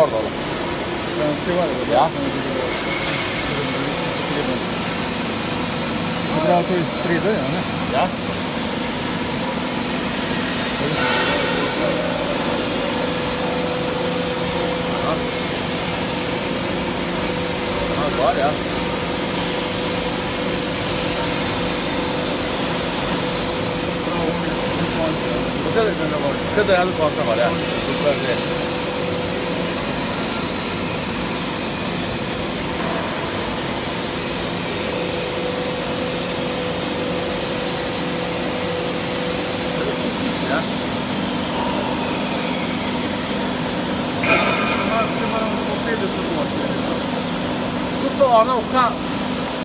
Ja. Du drar til Stridøy? Ja. Ja, klar, ja. Hva er det du har 哦，那我看。